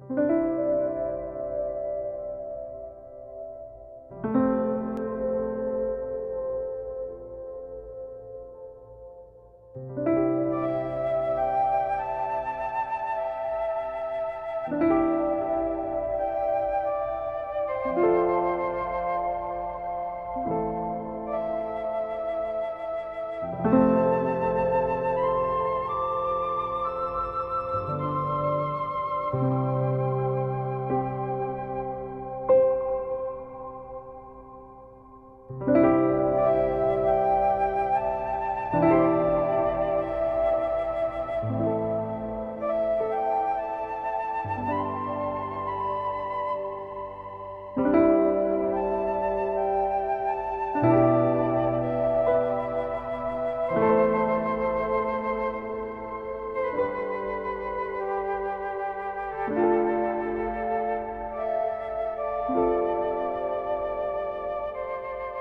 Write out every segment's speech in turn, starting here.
Música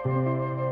Música